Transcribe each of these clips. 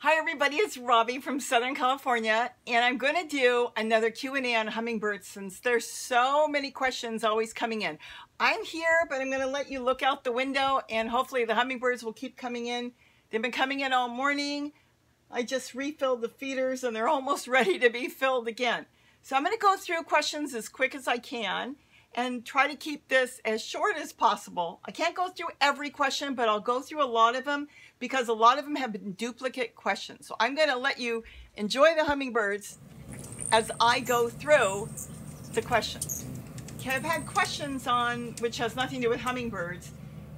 Hi everybody, it's Robbie from Southern California and I'm going to do another Q&A on hummingbirds since there's so many questions always coming in. I'm here but I'm going to let you look out the window and hopefully the hummingbirds will keep coming in. They've been coming in all morning. I just refilled the feeders and they're almost ready to be filled again. So I'm going to go through questions as quick as I can and try to keep this as short as possible. I can't go through every question, but I'll go through a lot of them because a lot of them have been duplicate questions. So I'm going to let you enjoy the hummingbirds as I go through the questions. I've had questions on, which has nothing to do with hummingbirds.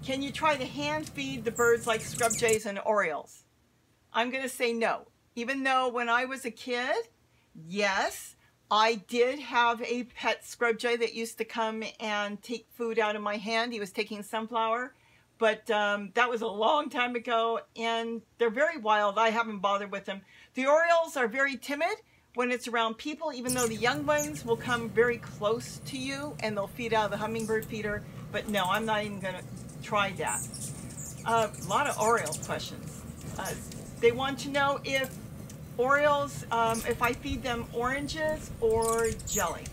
Can you try to hand feed the birds like scrub jays and orioles? I'm going to say no. Even though when I was a kid, yes, I did have a pet scrub jay that used to come and take food out of my hand. He was taking sunflower but um, that was a long time ago and they're very wild. I haven't bothered with them. The Orioles are very timid when it's around people, even though the young ones will come very close to you and they'll feed out of the hummingbird feeder. But no, I'm not even gonna try that. Uh, a lot of Oriole questions. Uh, they want to know if Orioles, um, if I feed them oranges or jelly.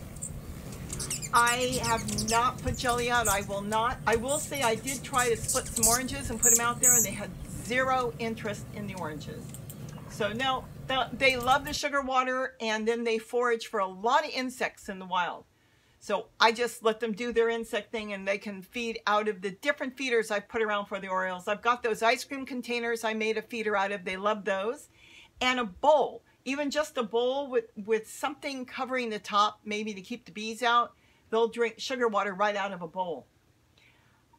I have not put jelly out. I will not. I will say I did try to split some oranges and put them out there and they had zero interest in the oranges. So no, they love the sugar water and then they forage for a lot of insects in the wild. So I just let them do their insect thing and they can feed out of the different feeders I've put around for the Orioles. I've got those ice cream containers I made a feeder out of. They love those. And a bowl, even just a bowl with, with something covering the top, maybe to keep the bees out They'll drink sugar water right out of a bowl.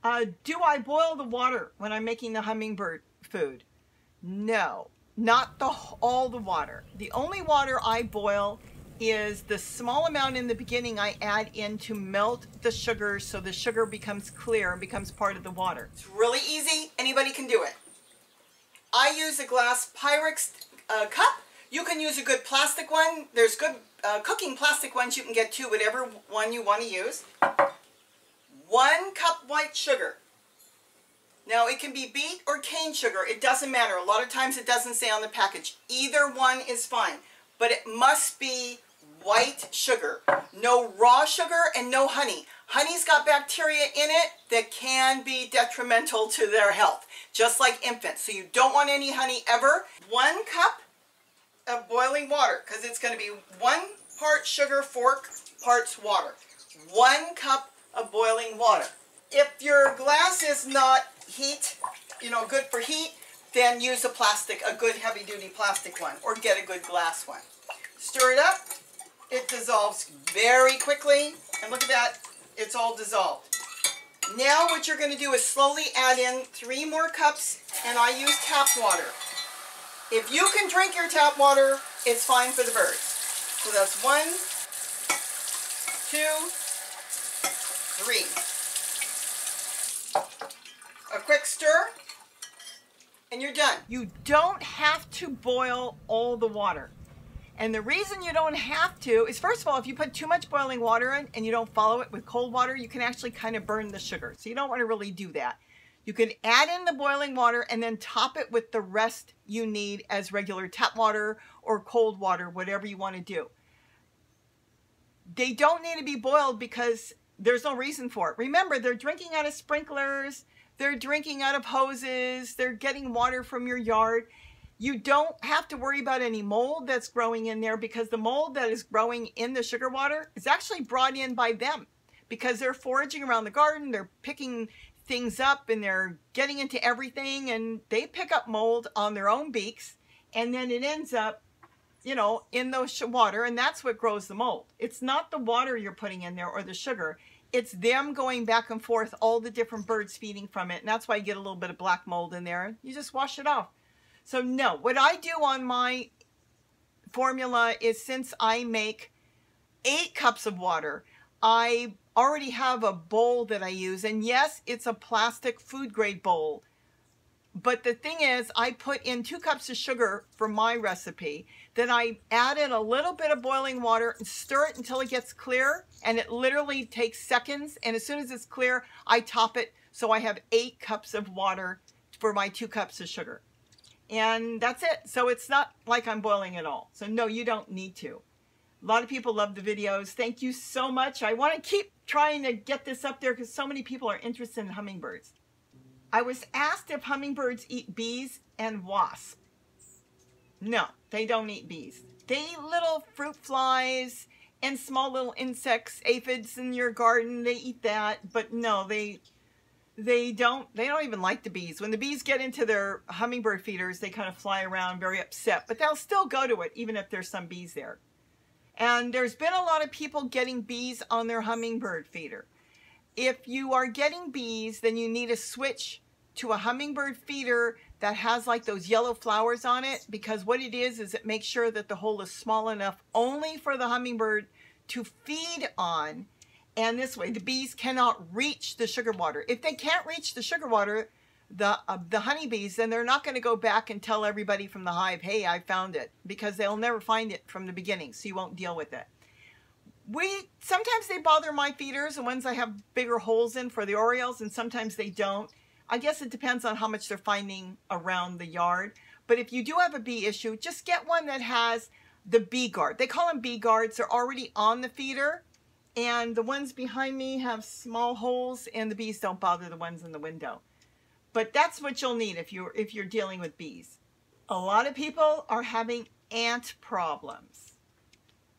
Uh, do I boil the water when I'm making the hummingbird food? No, not the all the water. The only water I boil is the small amount in the beginning I add in to melt the sugar so the sugar becomes clear and becomes part of the water. It's really easy. Anybody can do it. I use a glass Pyrex uh, cup. You can use a good plastic one. There's good uh, cooking plastic ones you can get too, whatever one you want to use. One cup white sugar. Now it can be beet or cane sugar. It doesn't matter. A lot of times it doesn't say on the package. Either one is fine. But it must be white sugar. No raw sugar and no honey. Honey's got bacteria in it that can be detrimental to their health, just like infants. So you don't want any honey ever. One cup of boiling water because it's going to be one part sugar, four parts water. One cup of boiling water. If your glass is not heat, you know, good for heat, then use a plastic, a good heavy duty plastic one, or get a good glass one. Stir it up. It dissolves very quickly. And look at that, it's all dissolved. Now what you're going to do is slowly add in three more cups, and I use tap water. If you can drink your tap water, it's fine for the birds. So that's one, two, three. A quick stir, and you're done. You don't have to boil all the water. And the reason you don't have to is first of all, if you put too much boiling water in and you don't follow it with cold water, you can actually kind of burn the sugar. So you don't want to really do that. You can add in the boiling water and then top it with the rest you need as regular tap water or cold water, whatever you want to do. They don't need to be boiled because there's no reason for it. Remember, they're drinking out of sprinklers, they're drinking out of hoses, they're getting water from your yard. You don't have to worry about any mold that's growing in there because the mold that is growing in the sugar water is actually brought in by them because they're foraging around the garden, they're picking things up and they're getting into everything and they pick up mold on their own beaks and then it ends up you know in the water and that's what grows the mold. It's not the water you're putting in there or the sugar. It's them going back and forth all the different birds feeding from it. And that's why you get a little bit of black mold in there. And you just wash it off. So no. What I do on my formula is since I make eight cups of water I already have a bowl that I use. And yes, it's a plastic food grade bowl. But the thing is, I put in two cups of sugar for my recipe. Then I add in a little bit of boiling water and stir it until it gets clear. And it literally takes seconds. And as soon as it's clear, I top it. So I have eight cups of water for my two cups of sugar. And that's it. So it's not like I'm boiling at all. So no, you don't need to. A lot of people love the videos. Thank you so much. I want to keep trying to get this up there because so many people are interested in hummingbirds. I was asked if hummingbirds eat bees and wasps. No, they don't eat bees. They eat little fruit flies and small little insects, aphids in your garden. They eat that, but no, they they don't they don't even like the bees. When the bees get into their hummingbird feeders, they kind of fly around very upset, but they'll still go to it even if there's some bees there. And there's been a lot of people getting bees on their hummingbird feeder. If you are getting bees, then you need to switch to a hummingbird feeder that has like those yellow flowers on it because what it is is it makes sure that the hole is small enough only for the hummingbird to feed on and this way the bees cannot reach the sugar water. If they can't reach the sugar water, the uh, the honeybees, then they're not going to go back and tell everybody from the hive, hey, I found it, because they'll never find it from the beginning, so you won't deal with it. We Sometimes they bother my feeders, the ones I have bigger holes in for the Orioles, and sometimes they don't. I guess it depends on how much they're finding around the yard. But if you do have a bee issue, just get one that has the bee guard. They call them bee guards. They're already on the feeder. And the ones behind me have small holes and the bees don't bother the ones in the window. But that's what you'll need if you're, if you're dealing with bees. A lot of people are having ant problems.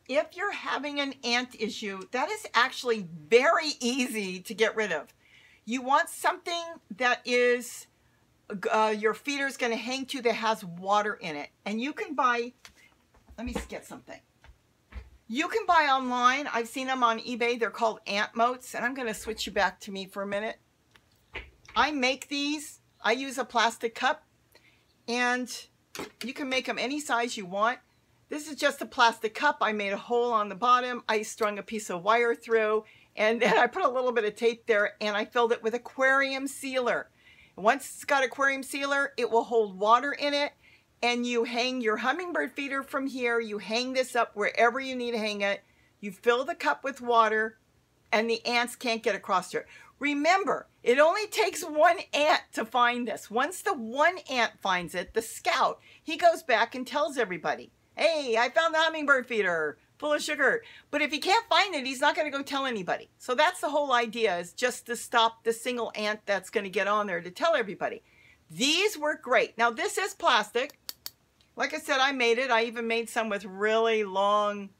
If you're having an ant issue, that is actually very easy to get rid of. You want something that is uh, your feeder is going to hang to that has water in it. And you can buy, let me get something. You can buy online. I've seen them on eBay. They're called ant moats. And I'm going to switch you back to me for a minute. I make these. I use a plastic cup. And you can make them any size you want. This is just a plastic cup. I made a hole on the bottom. I strung a piece of wire through and then I put a little bit of tape there and I filled it with aquarium sealer. Once it's got aquarium sealer, it will hold water in it and you hang your hummingbird feeder from here. You hang this up wherever you need to hang it. You fill the cup with water and the ants can't get across to it. Remember, it only takes one ant to find this. Once the one ant finds it, the scout, he goes back and tells everybody, hey, I found the hummingbird feeder full of sugar. But if he can't find it, he's not going to go tell anybody. So that's the whole idea is just to stop the single ant that's going to get on there to tell everybody. These work great. Now this is plastic. Like I said, I made it. I even made some with really long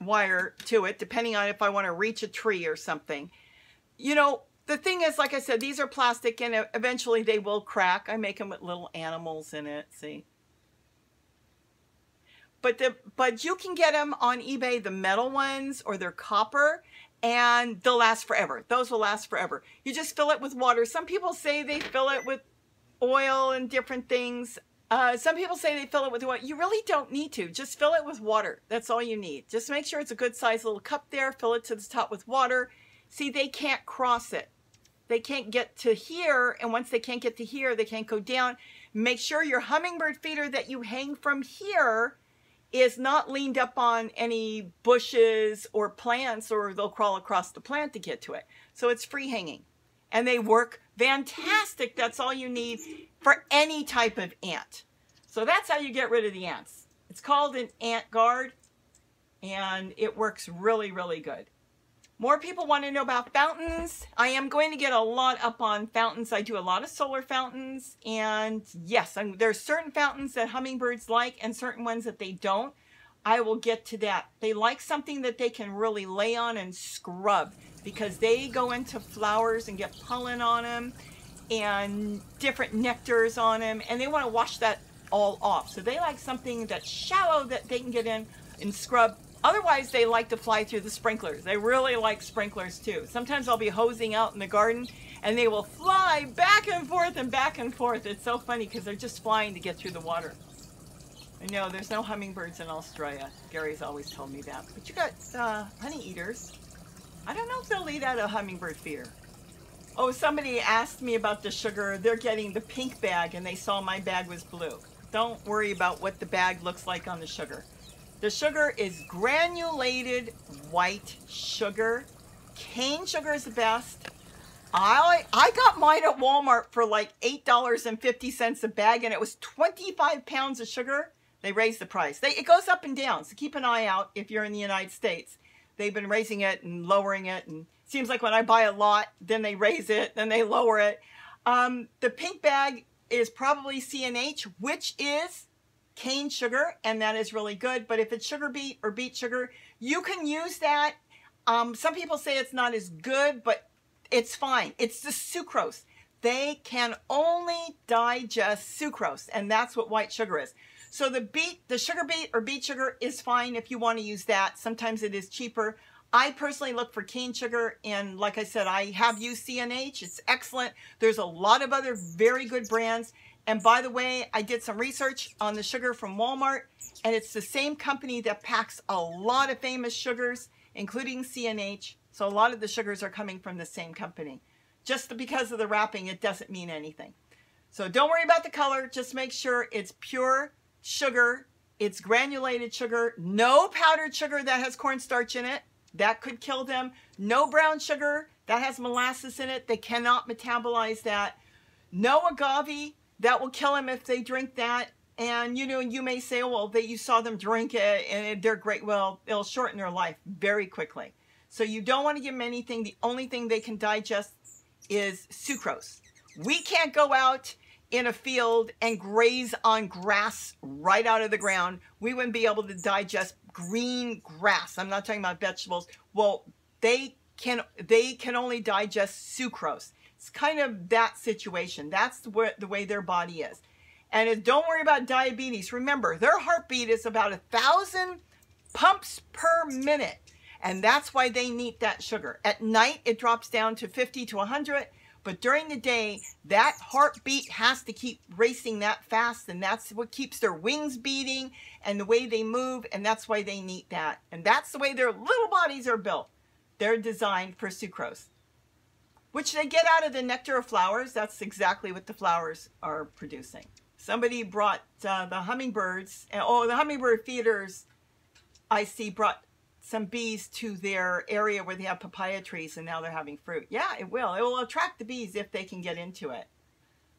wire to it, depending on if I want to reach a tree or something. You know, the thing is, like I said, these are plastic and eventually they will crack. I make them with little animals in it, see? But the but you can get them on eBay, the metal ones or they're copper and they'll last forever. Those will last forever. You just fill it with water. Some people say they fill it with oil and different things. Uh, some people say they fill it with what you really don't need to. Just fill it with water. That's all you need. Just make sure it's a good size little cup there. Fill it to the top with water. See, they can't cross it. They can't get to here. And once they can't get to here, they can't go down. Make sure your hummingbird feeder that you hang from here is not leaned up on any bushes or plants or they'll crawl across the plant to get to it. So it's free hanging and they work fantastic. That's all you need for any type of ant. So that's how you get rid of the ants. It's called an ant guard and it works really, really good. More people want to know about fountains. I am going to get a lot up on fountains. I do a lot of solar fountains. And yes, I'm, there's certain fountains that hummingbirds like and certain ones that they don't. I will get to that. They like something that they can really lay on and scrub because they go into flowers and get pollen on them and different nectars on them. And they want to wash that all off. So they like something that's shallow that they can get in and scrub Otherwise, they like to fly through the sprinklers. They really like sprinklers too. Sometimes I'll be hosing out in the garden and they will fly back and forth and back and forth. It's so funny because they're just flying to get through the water. I know there's no hummingbirds in Australia. Gary's always told me that. But you got uh, honey eaters. I don't know if they'll eat out a hummingbird feeder. Oh, somebody asked me about the sugar. They're getting the pink bag and they saw my bag was blue. Don't worry about what the bag looks like on the sugar. The sugar is granulated white sugar. Cane sugar is the best. I I got mine at Walmart for like $8.50 a bag and it was 25 pounds of sugar. They raised the price. They, it goes up and down, so keep an eye out if you're in the United States. They've been raising it and lowering it and it seems like when I buy a lot, then they raise it, then they lower it. Um, the pink bag is probably C&H, which is cane sugar, and that is really good. But if it's sugar beet or beet sugar, you can use that. Um, some people say it's not as good, but it's fine. It's the sucrose. They can only digest sucrose, and that's what white sugar is. So the beet, the sugar beet or beet sugar is fine if you want to use that. Sometimes it is cheaper. I personally look for cane sugar, and like I said, I have used C&H. It's excellent. There's a lot of other very good brands. And by the way, I did some research on the sugar from Walmart, and it's the same company that packs a lot of famous sugars, including C&H. So a lot of the sugars are coming from the same company. Just because of the wrapping, it doesn't mean anything. So don't worry about the color. Just make sure it's pure sugar. It's granulated sugar. No powdered sugar that has cornstarch in it. That could kill them. No brown sugar that has molasses in it. They cannot metabolize that. No agave. That will kill them if they drink that. And you know, you may say, well, they, you saw them drink it and they're great. Well, it'll shorten their life very quickly. So you don't want to give them anything. The only thing they can digest is sucrose. We can't go out in a field and graze on grass right out of the ground. We wouldn't be able to digest green grass. I'm not talking about vegetables. Well, they can they can only digest sucrose. It's kind of that situation. That's the the way their body is. And don't worry about diabetes. Remember, their heartbeat is about a thousand pumps per minute. And that's why they need that sugar. At night, it drops down to 50 to 100. But during the day, that heartbeat has to keep racing that fast. And that's what keeps their wings beating and the way they move. And that's why they need that. And that's the way their little bodies are built. They're designed for sucrose, which they get out of the nectar of flowers. That's exactly what the flowers are producing. Somebody brought uh, the hummingbirds. Oh, the hummingbird feeders I see brought some bees to their area where they have papaya trees and now they're having fruit. Yeah, it will. It will attract the bees if they can get into it.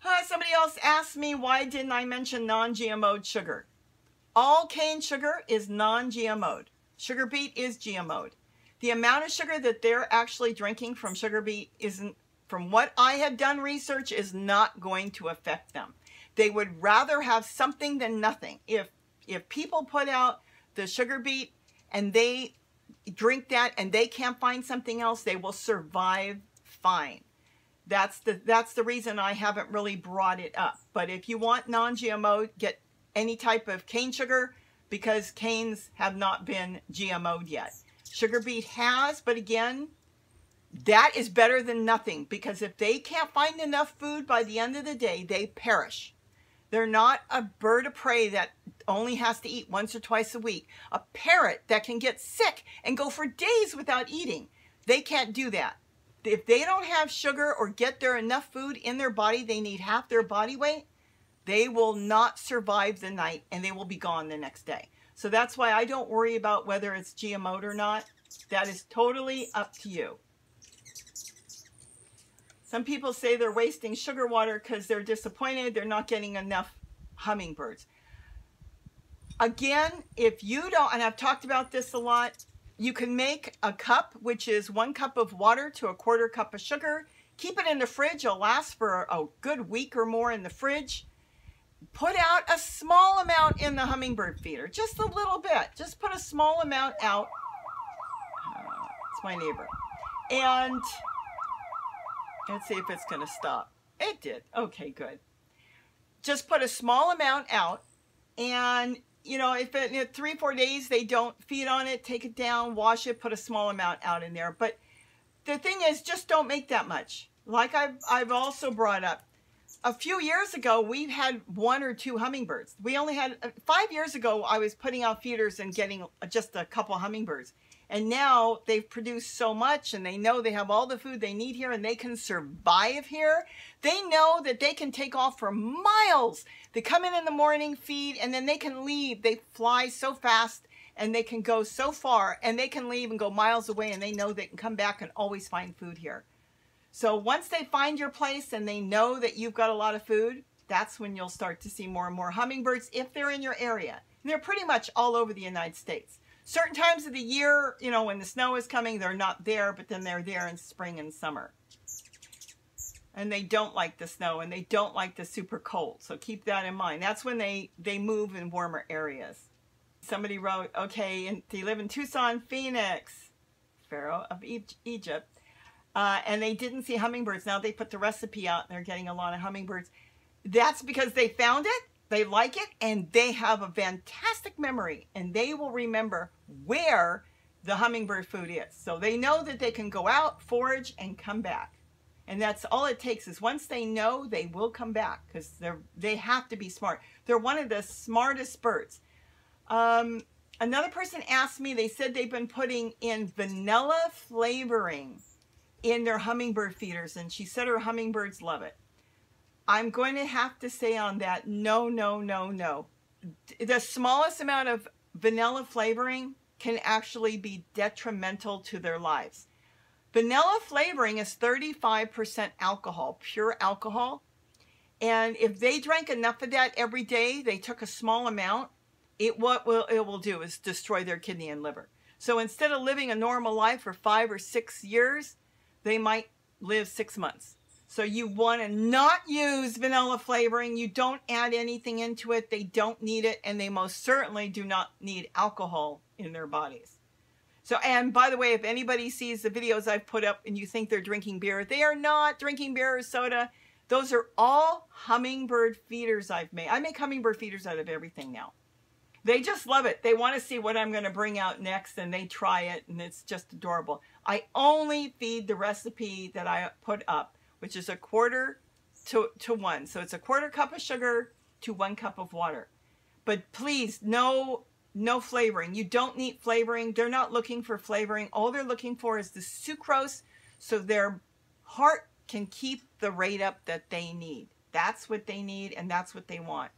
Uh, somebody else asked me why didn't I mention non-GMO'd sugar. All cane sugar is non-GMO'd. Sugar beet is GMO'd. The amount of sugar that they're actually drinking from sugar beet isn't, from what I have done research, is not going to affect them. They would rather have something than nothing. If if people put out the sugar beet and they drink that and they can't find something else, they will survive fine. That's the that's the reason I haven't really brought it up. But if you want non-GMO, get any type of cane sugar because canes have not been GMO'd yet. Sugar beet has, but again, that is better than nothing because if they can't find enough food by the end of the day, they perish. They're not a bird of prey that only has to eat once or twice a week. A parrot that can get sick and go for days without eating. They can't do that. If they don't have sugar or get their enough food in their body, they need half their body weight, they will not survive the night and they will be gone the next day. So that's why I don't worry about whether it's GMO'd or not. That is totally up to you. Some people say they're wasting sugar water because they're disappointed they're not getting enough hummingbirds. Again, if you don't, and I've talked about this a lot, you can make a cup, which is one cup of water to a quarter cup of sugar. Keep it in the fridge. It'll last for a good week or more in the fridge. Put out a small amount in the hummingbird feeder, just a little bit. Just put a small amount out. Uh, it's my neighbor. And let's see if it's going to stop. It did. Okay, good. Just put a small amount out and you know, if in three, four days they don't feed on it, take it down, wash it, put a small amount out in there. But the thing is, just don't make that much. Like I've, I've also brought up, a few years ago, we had one or two hummingbirds. We only had, uh, five years ago, I was putting out feeders and getting just a couple hummingbirds. And now they've produced so much and they know they have all the food they need here and they can survive here. They know that they can take off for miles. They come in in the morning, feed, and then they can leave. They fly so fast and they can go so far and they can leave and go miles away and they know they can come back and always find food here. So once they find your place and they know that you've got a lot of food, that's when you'll start to see more and more hummingbirds if they're in your area. And they're pretty much all over the United States. Certain times of the year, you know, when the snow is coming, they're not there, but then they're there in spring and summer. And they don't like the snow and they don't like the super cold. So keep that in mind. That's when they, they move in warmer areas. Somebody wrote, okay, and they live in Tucson, Phoenix, Pharaoh of Egypt. Uh, and they didn't see hummingbirds. Now they put the recipe out and they're getting a lot of hummingbirds. That's because they found it, they like it, and they have a fantastic memory and they will remember where the hummingbird food is. So they know that they can go out, forage, and come back. And that's all it takes is once they know, they will come back because they're they have to be smart. They're one of the smartest birds. Um, another person asked me, they said they've been putting in vanilla flavoring in their hummingbird feeders, and she said her hummingbirds love it. I'm going to have to say on that, no, no, no, no. The smallest amount of vanilla flavoring can actually be detrimental to their lives. Vanilla flavoring is 35% alcohol, pure alcohol. And if they drank enough of that every day, they took a small amount, it what will it will do is destroy their kidney and liver. So instead of living a normal life for five or six years, they might live six months. So you want to not use vanilla flavoring. You don't add anything into it. They don't need it. And they most certainly do not need alcohol in their bodies. So, and by the way, if anybody sees the videos I've put up and you think they're drinking beer, they are not drinking beer or soda. Those are all hummingbird feeders I've made. I make hummingbird feeders out of everything now. They just love it. They want to see what I'm going to bring out next and they try it and it's just adorable. I only feed the recipe that I put up, which is a quarter to, to one. So it's a quarter cup of sugar to one cup of water. But please, no, no flavoring. You don't need flavoring. They're not looking for flavoring. All they're looking for is the sucrose so their heart can keep the rate up that they need. That's what they need and that's what they want.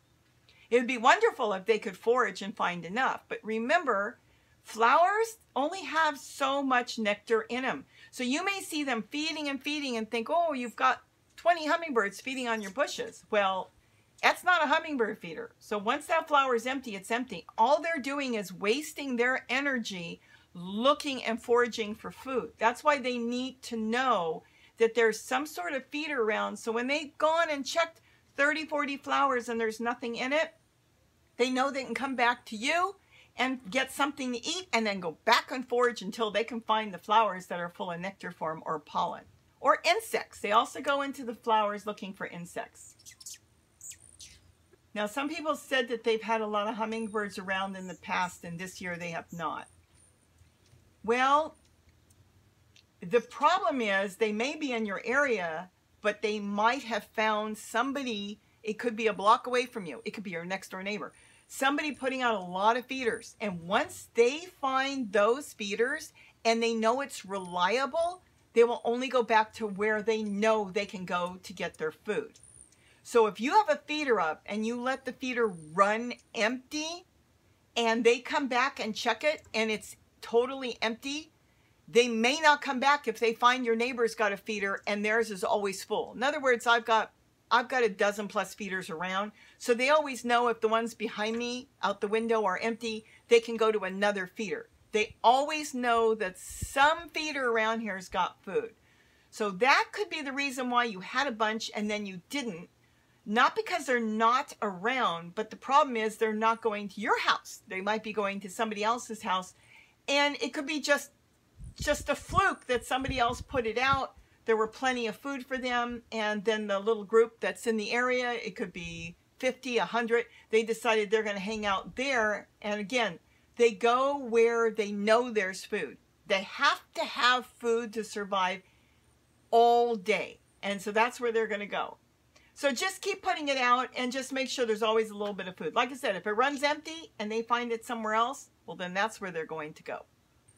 It would be wonderful if they could forage and find enough. But remember, flowers only have so much nectar in them. So you may see them feeding and feeding and think, oh, you've got 20 hummingbirds feeding on your bushes. Well, that's not a hummingbird feeder. So once that flower is empty, it's empty. All they're doing is wasting their energy looking and foraging for food. That's why they need to know that there's some sort of feeder around. So when they've gone and checked 30, 40 flowers and there's nothing in it, they know they can come back to you and get something to eat and then go back and forage until they can find the flowers that are full of nectar form or pollen. Or insects. They also go into the flowers looking for insects. Now, some people said that they've had a lot of hummingbirds around in the past and this year they have not. Well, the problem is they may be in your area, but they might have found somebody, it could be a block away from you. It could be your next door neighbor somebody putting out a lot of feeders. And once they find those feeders and they know it's reliable, they will only go back to where they know they can go to get their food. So if you have a feeder up and you let the feeder run empty and they come back and check it and it's totally empty, they may not come back if they find your neighbor's got a feeder and theirs is always full. In other words, I've got I've got a dozen plus feeders around. So they always know if the ones behind me out the window are empty, they can go to another feeder. They always know that some feeder around here has got food. So that could be the reason why you had a bunch and then you didn't. Not because they're not around, but the problem is they're not going to your house. They might be going to somebody else's house. And it could be just just a fluke that somebody else put it out there were plenty of food for them. And then the little group that's in the area, it could be 50, 100, they decided they're going to hang out there. And again, they go where they know there's food. They have to have food to survive all day. And so that's where they're going to go. So just keep putting it out and just make sure there's always a little bit of food. Like I said, if it runs empty and they find it somewhere else, well, then that's where they're going to go.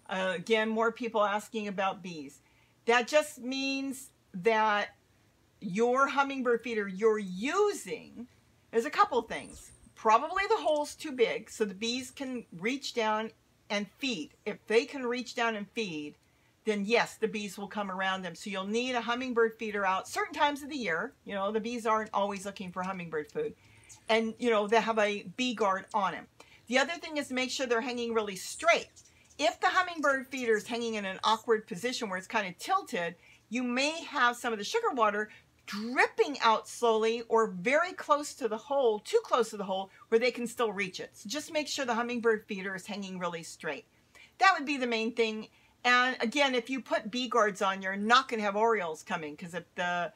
Uh, again, more people asking about bees. That just means that your hummingbird feeder you're using, there's a couple things. Probably the hole's too big so the bees can reach down and feed. If they can reach down and feed, then yes, the bees will come around them. So you'll need a hummingbird feeder out certain times of the year. You know, the bees aren't always looking for hummingbird food. And, you know, they have a bee guard on them. The other thing is make sure they're hanging really straight. If the hummingbird feeder is hanging in an awkward position where it's kind of tilted, you may have some of the sugar water dripping out slowly or very close to the hole, too close to the hole, where they can still reach it. So just make sure the hummingbird feeder is hanging really straight. That would be the main thing. And again, if you put bee guards on, you're not going to have orioles coming because if the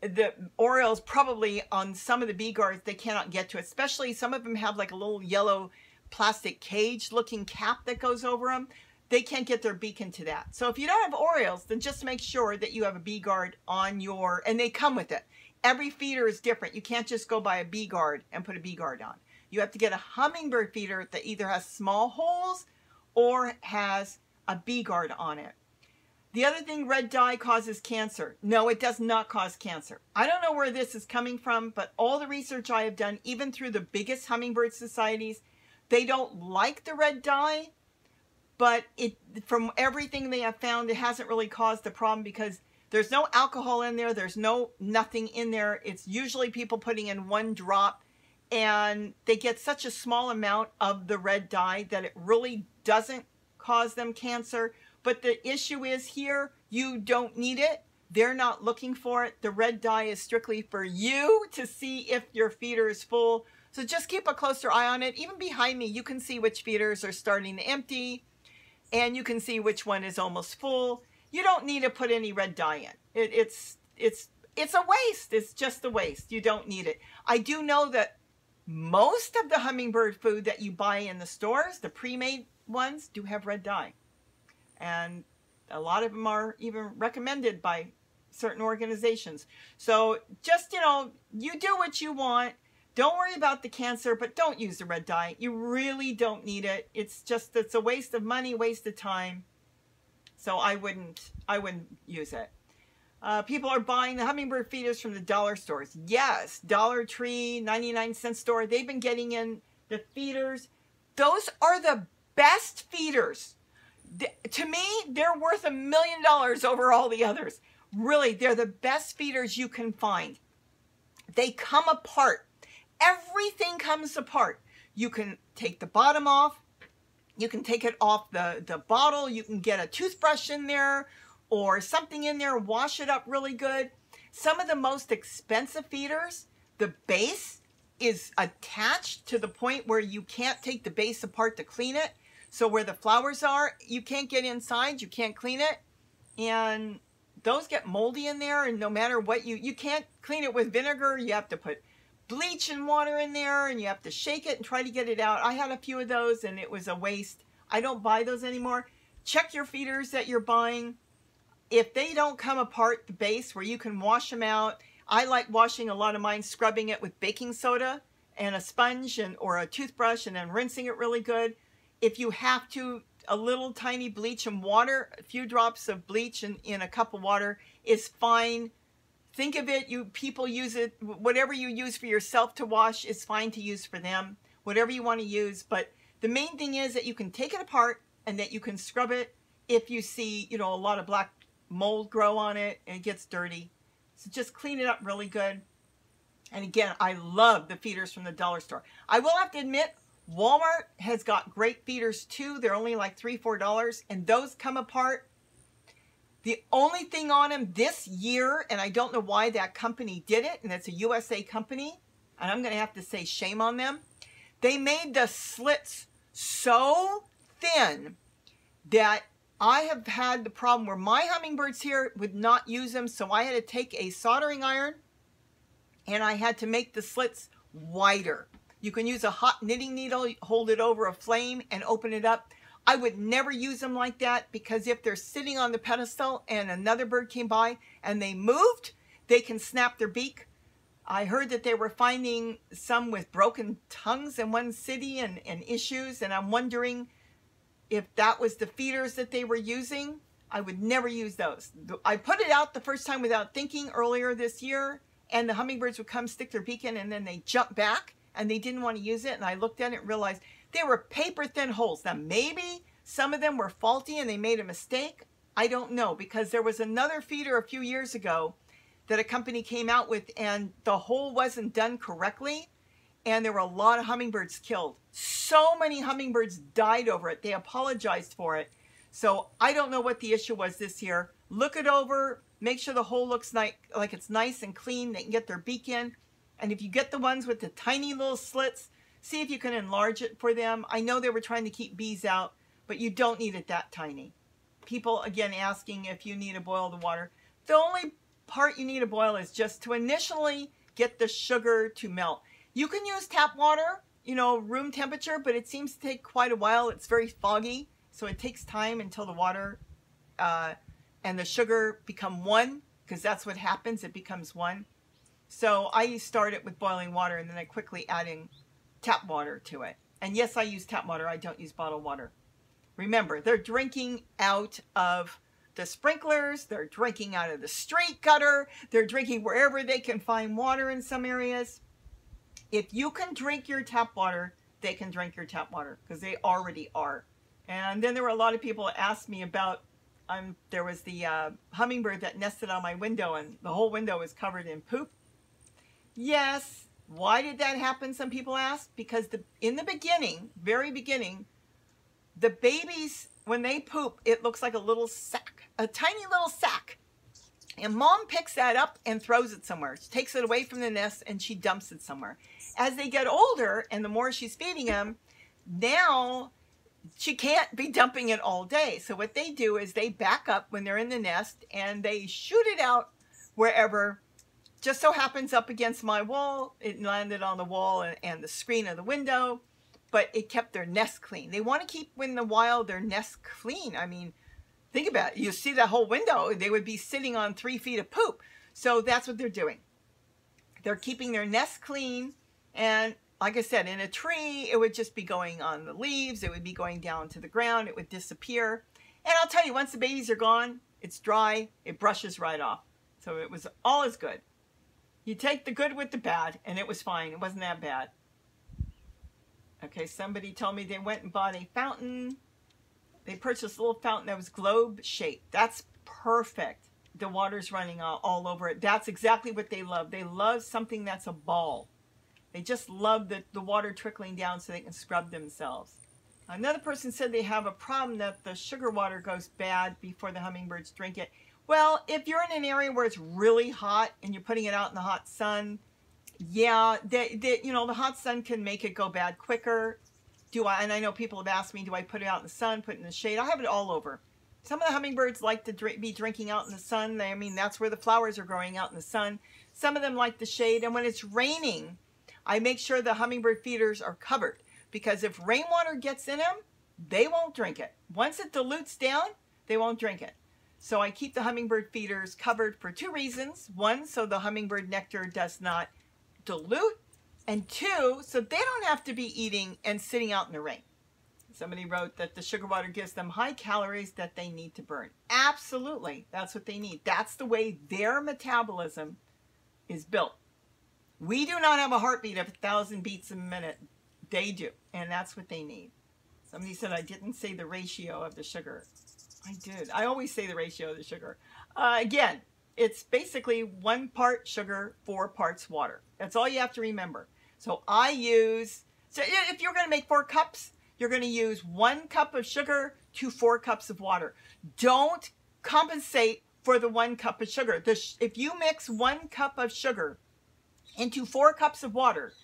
the orioles probably on some of the bee guards they cannot get to, especially some of them have like a little yellow plastic cage looking cap that goes over them. They can't get their beak into that. So if you don't have orioles, then just make sure that you have a bee guard on your, and they come with it. Every feeder is different. You can't just go buy a bee guard and put a bee guard on. You have to get a hummingbird feeder that either has small holes or has a bee guard on it. The other thing, red dye causes cancer. No, it does not cause cancer. I don't know where this is coming from, but all the research I have done, even through the biggest hummingbird societies, they don't like the red dye, but it from everything they have found, it hasn't really caused the problem because there's no alcohol in there. There's no nothing in there. It's usually people putting in one drop and they get such a small amount of the red dye that it really doesn't cause them cancer. But the issue is here, you don't need it. They're not looking for it. The red dye is strictly for you to see if your feeder is full. So just keep a closer eye on it. Even behind me, you can see which feeders are starting to empty and you can see which one is almost full. You don't need to put any red dye in. It, it's, it's, it's a waste. It's just a waste. You don't need it. I do know that most of the hummingbird food that you buy in the stores, the pre-made ones, do have red dye. And a lot of them are even recommended by certain organizations. So just, you know, you do what you want. Don't worry about the cancer, but don't use the red dye. You really don't need it. It's just, it's a waste of money, waste of time. So I wouldn't, I wouldn't use it. Uh, people are buying the hummingbird feeders from the dollar stores. Yes, Dollar Tree, 99 cent store. They've been getting in the feeders. Those are the best feeders. The, to me, they're worth a million dollars over all the others. Really, they're the best feeders you can find. They come apart. Everything comes apart. You can take the bottom off. You can take it off the, the bottle. You can get a toothbrush in there or something in there, wash it up really good. Some of the most expensive feeders, the base is attached to the point where you can't take the base apart to clean it. So where the flowers are, you can't get inside, you can't clean it. And those get moldy in there and no matter what you, you can't clean it with vinegar. You have to put bleach and water in there and you have to shake it and try to get it out. I had a few of those and it was a waste. I don't buy those anymore. Check your feeders that you're buying if they don't come apart the base where you can wash them out, I like washing a lot of mine, scrubbing it with baking soda and a sponge and or a toothbrush and then rinsing it really good. If you have to, a little tiny bleach and water, a few drops of bleach in, in a cup of water is fine. Think of it, you people use it, whatever you use for yourself to wash is fine to use for them, whatever you want to use. But the main thing is that you can take it apart and that you can scrub it if you see, you know, a lot of black mold grow on it and it gets dirty. So just clean it up really good. And again, I love the feeders from the dollar store. I will have to admit, Walmart has got great feeders too. They're only like three, four dollars, and those come apart. The only thing on them this year, and I don't know why that company did it, and it's a USA company, and I'm going to have to say shame on them. They made the slits so thin that I have had the problem where my hummingbirds here would not use them, so I had to take a soldering iron and I had to make the slits wider. You can use a hot knitting needle, hold it over a flame and open it up. I would never use them like that because if they're sitting on the pedestal and another bird came by and they moved, they can snap their beak. I heard that they were finding some with broken tongues in one city and, and issues, and I'm wondering if that was the feeders that they were using, I would never use those. I put it out the first time without thinking earlier this year, and the hummingbirds would come stick their beak in, and then they jump back, and they didn't want to use it. And I looked at it and realized they were paper thin holes. Now, maybe some of them were faulty and they made a mistake. I don't know because there was another feeder a few years ago that a company came out with and the hole wasn't done correctly and there were a lot of hummingbirds killed. So many hummingbirds died over it. They apologized for it. So I don't know what the issue was this year. Look it over, make sure the hole looks like, like it's nice and clean. They can get their beak in. And if you get the ones with the tiny little slits, see if you can enlarge it for them. I know they were trying to keep bees out, but you don't need it that tiny. People, again, asking if you need to boil the water. The only part you need to boil is just to initially get the sugar to melt. You can use tap water, you know, room temperature, but it seems to take quite a while. It's very foggy, so it takes time until the water uh, and the sugar become one, because that's what happens. It becomes one. So I start it with boiling water, and then I quickly adding tap water to it. And yes, I use tap water. I don't use bottled water. Remember, they're drinking out of the sprinklers. They're drinking out of the street gutter. They're drinking wherever they can find water in some areas. If you can drink your tap water, they can drink your tap water because they already are. And then there were a lot of people that asked me about, um, there was the uh, hummingbird that nested on my window and the whole window was covered in poop. Yes, why did that happen? Some people ask. Because the in the beginning, very beginning, the babies, when they poop, it looks like a little sack, a tiny little sack. And mom picks that up and throws it somewhere. She takes it away from the nest and she dumps it somewhere. As they get older and the more she's feeding them, now she can't be dumping it all day. So what they do is they back up when they're in the nest and they shoot it out wherever just so happens up against my wall. It landed on the wall and, and the screen of the window, but it kept their nest clean. They want to keep in the wild their nest clean. I mean, think about it. You see that whole window, they would be sitting on three feet of poop. So that's what they're doing. They're keeping their nest clean. And like I said, in a tree, it would just be going on the leaves. It would be going down to the ground. It would disappear. And I'll tell you, once the babies are gone, it's dry. It brushes right off. So it was all as good. You take the good with the bad, and it was fine. It wasn't that bad. Okay, somebody told me they went and bought a fountain. They purchased a little fountain that was globe shaped. That's perfect. The water's running all, all over it. That's exactly what they love. They love something that's a ball. They just love the, the water trickling down so they can scrub themselves. Another person said they have a problem that the sugar water goes bad before the hummingbirds drink it. Well, if you're in an area where it's really hot and you're putting it out in the hot sun, yeah, they, they, you know, the hot sun can make it go bad quicker. Do I, and I know people have asked me, do I put it out in the sun, put it in the shade? I have it all over. Some of the hummingbirds like to drink, be drinking out in the sun. I mean, that's where the flowers are growing out in the sun. Some of them like the shade. And when it's raining, I make sure the hummingbird feeders are covered because if rainwater gets in them, they won't drink it. Once it dilutes down, they won't drink it. So I keep the hummingbird feeders covered for two reasons. One, so the hummingbird nectar does not dilute. And two, so they don't have to be eating and sitting out in the rain. Somebody wrote that the sugar water gives them high calories that they need to burn. Absolutely. That's what they need. That's the way their metabolism is built. We do not have a heartbeat of a thousand beats a minute. They do. And that's what they need. Somebody said I didn't say the ratio of the sugar. I did. I always say the ratio of the sugar. Uh, again, it's basically one part sugar, four parts water. That's all you have to remember. So I use, so if you're going to make four cups, you're going to use one cup of sugar to four cups of water. Don't compensate for the one cup of sugar. The, if you mix one cup of sugar into four cups of water,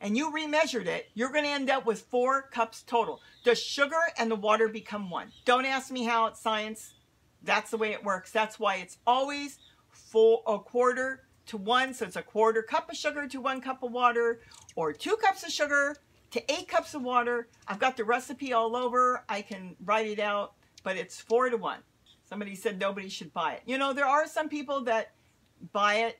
and you remeasured it, you're going to end up with four cups total. The sugar and the water become one. Don't ask me how it's science. That's the way it works. That's why it's always full a quarter to one. So it's a quarter cup of sugar to one cup of water or two cups of sugar to eight cups of water. I've got the recipe all over. I can write it out, but it's four to one. Somebody said nobody should buy it. You know, there are some people that buy it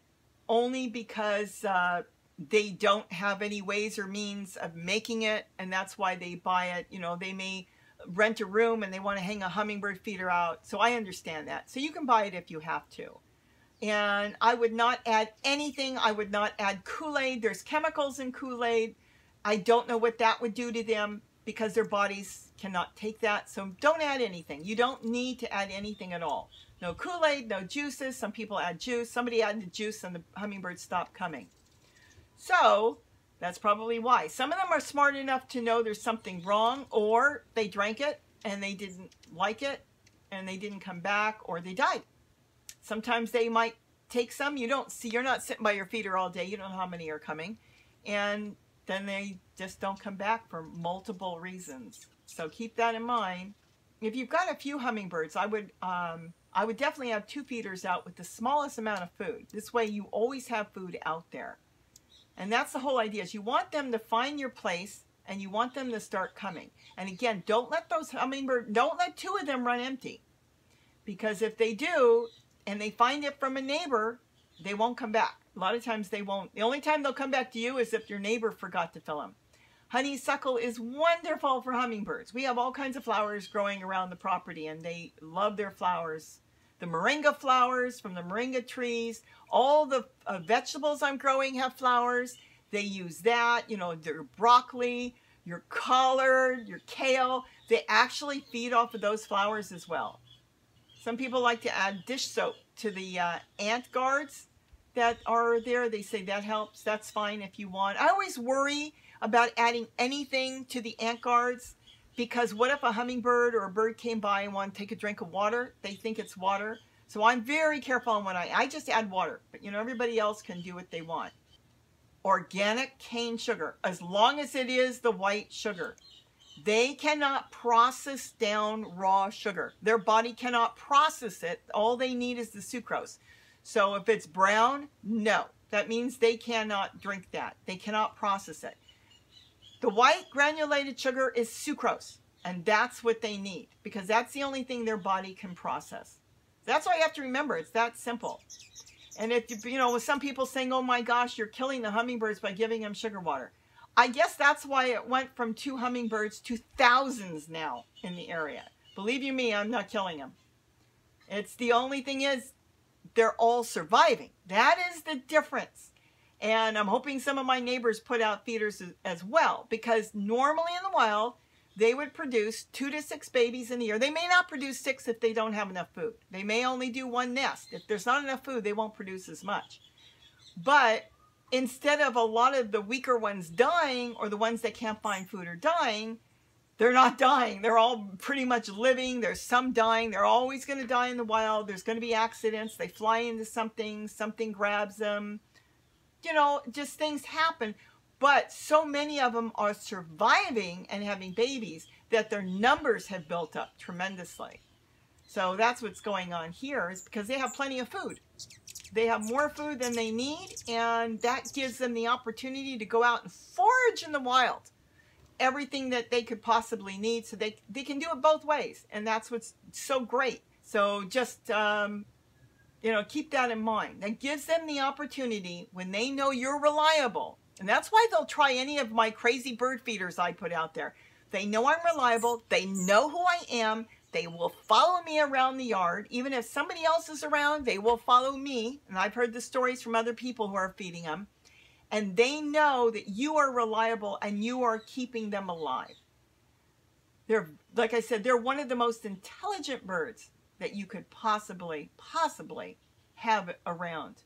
only because uh, they don't have any ways or means of making it and that's why they buy it you know they may rent a room and they want to hang a hummingbird feeder out so i understand that so you can buy it if you have to and i would not add anything i would not add kool-aid there's chemicals in kool-aid i don't know what that would do to them because their bodies cannot take that. So don't add anything. You don't need to add anything at all. No Kool-Aid, no juices. Some people add juice. Somebody added juice and the hummingbirds stopped coming. So that's probably why. Some of them are smart enough to know there's something wrong or they drank it and they didn't like it and they didn't come back or they died. Sometimes they might take some. You don't see, you're not sitting by your feeder all day. You don't know how many are coming. And then they just don't come back for multiple reasons. So keep that in mind. If you've got a few hummingbirds, I would um, I would definitely have two feeders out with the smallest amount of food. This way you always have food out there. And that's the whole idea is you want them to find your place and you want them to start coming. And again, don't let those hummingbirds, don't let two of them run empty. Because if they do, and they find it from a neighbor, they won't come back. A lot of times they won't. The only time they'll come back to you is if your neighbor forgot to fill them. Honeysuckle is wonderful for hummingbirds. We have all kinds of flowers growing around the property and they love their flowers. The moringa flowers from the moringa trees, all the uh, vegetables I'm growing have flowers. They use that, you know, their broccoli, your collard, your kale. They actually feed off of those flowers as well. Some people like to add dish soap to the uh, ant guards that are there. They say that helps. That's fine if you want. I always worry about adding anything to the ant guards because what if a hummingbird or a bird came by and wanted to take a drink of water? They think it's water. So I'm very careful on what I, I just add water, but you know, everybody else can do what they want. Organic cane sugar, as long as it is the white sugar. They cannot process down raw sugar. Their body cannot process it. All they need is the sucrose. So if it's brown, no. That means they cannot drink that. They cannot process it. The white granulated sugar is sucrose, and that's what they need because that's the only thing their body can process. That's why you have to remember. It's that simple. And if, you know, with some people saying, oh my gosh, you're killing the hummingbirds by giving them sugar water. I guess that's why it went from two hummingbirds to thousands now in the area. Believe you me, I'm not killing them. It's the only thing is they're all surviving. That is the difference. And I'm hoping some of my neighbors put out feeders as well because normally in the wild, they would produce two to six babies in a year. They may not produce six if they don't have enough food. They may only do one nest. If there's not enough food, they won't produce as much. But instead of a lot of the weaker ones dying or the ones that can't find food are dying, they're not dying. They're all pretty much living. There's some dying. They're always going to die in the wild. There's going to be accidents. They fly into something. Something grabs them. You know, just things happen. But so many of them are surviving and having babies that their numbers have built up tremendously. So that's what's going on here is because they have plenty of food. They have more food than they need, and that gives them the opportunity to go out and forage in the wild everything that they could possibly need. So they, they can do it both ways, and that's what's so great. So just, um, you know, keep that in mind. That gives them the opportunity when they know you're reliable. And that's why they'll try any of my crazy bird feeders I put out there. They know I'm reliable. They know who I am. They will follow me around the yard. Even if somebody else is around, they will follow me. And I've heard the stories from other people who are feeding them. And they know that you are reliable and you are keeping them alive. They're, like I said, they're one of the most intelligent birds that you could possibly, possibly have around.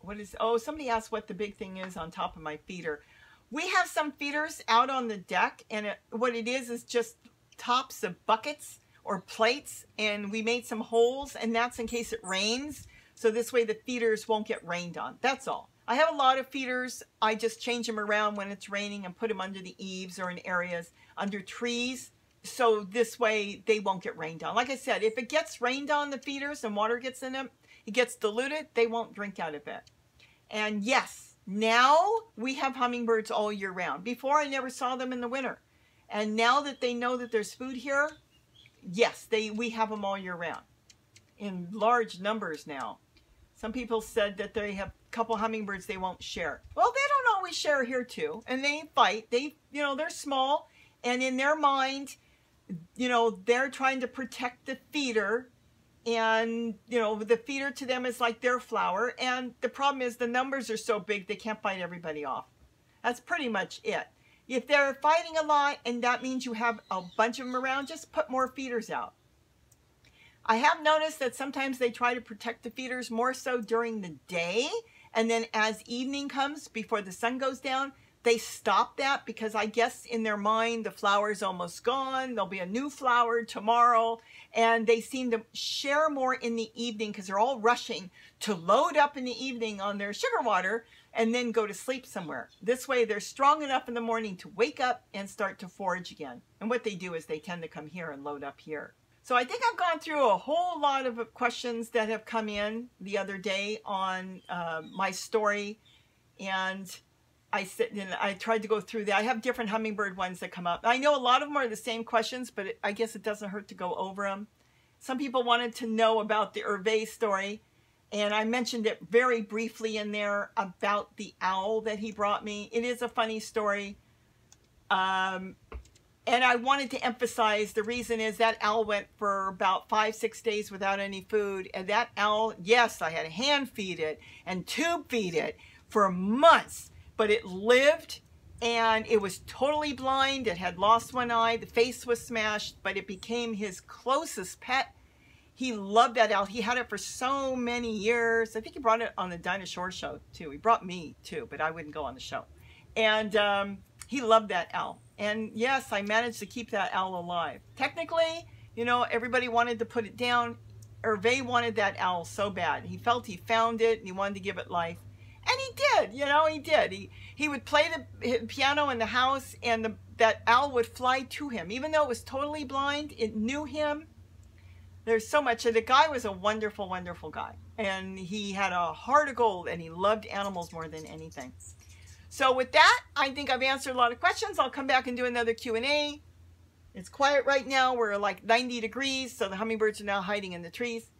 What is, oh, somebody asked what the big thing is on top of my feeder. We have some feeders out on the deck and it, what it is is just tops of buckets or plates and we made some holes and that's in case it rains. So this way the feeders won't get rained on. That's all. I have a lot of feeders. I just change them around when it's raining and put them under the eaves or in areas under trees. So this way they won't get rained on. Like I said, if it gets rained on the feeders and water gets in them, it gets diluted, they won't drink out of it. And yes, now we have hummingbirds all year round. Before I never saw them in the winter. And now that they know that there's food here, yes, they we have them all year round in large numbers now. Some people said that they have a couple hummingbirds they won't share. Well, they don't always share here too, and they fight. They, you know, they're small, and in their mind, you know, they're trying to protect the feeder, and you know, the feeder to them is like their flower. And the problem is the numbers are so big they can't fight everybody off. That's pretty much it If they're fighting a lot and that means you have a bunch of them around, just put more feeders out. I have noticed that sometimes they try to protect the feeders more so during the day. And then as evening comes, before the sun goes down, they stop that because I guess in their mind the flower is almost gone. There'll be a new flower tomorrow. And they seem to share more in the evening because they're all rushing to load up in the evening on their sugar water and then go to sleep somewhere. This way they're strong enough in the morning to wake up and start to forage again. And what they do is they tend to come here and load up here. So I think I've gone through a whole lot of questions that have come in the other day on uh, my story. And I sit and I tried to go through that. I have different hummingbird ones that come up. I know a lot of them are the same questions, but it, I guess it doesn't hurt to go over them. Some people wanted to know about the Hervé story, and I mentioned it very briefly in there about the owl that he brought me. It is a funny story. Um, and I wanted to emphasize the reason is that owl went for about five, six days without any food. And that owl, yes, I had to hand feed it and tube feed it for months but it lived and it was totally blind. It had lost one eye. The face was smashed, but it became his closest pet. He loved that owl. He had it for so many years. I think he brought it on the Dinah Shore show too. He brought me too, but I wouldn't go on the show. And um, he loved that owl. And yes, I managed to keep that owl alive. Technically, you know, everybody wanted to put it down. Hervé wanted that owl so bad. He felt he found it and he wanted to give it life. Did, you know, he did. He he would play the piano in the house and the, that owl would fly to him. Even though it was totally blind, it knew him. There's so much. And the guy was a wonderful, wonderful guy. And he had a heart of gold and he loved animals more than anything. So with that, I think I've answered a lot of questions. I'll come back and do another Q&A. It's quiet right now. We're like 90 degrees, so the hummingbirds are now hiding in the trees.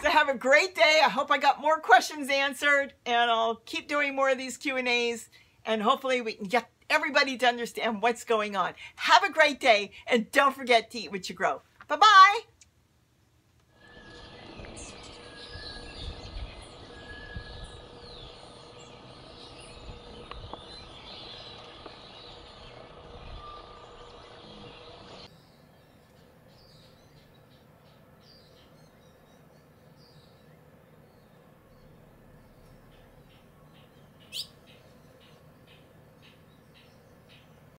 So have a great day. I hope I got more questions answered and I'll keep doing more of these Q&As and hopefully we can get everybody to understand what's going on. Have a great day and don't forget to eat what you grow. Bye-bye.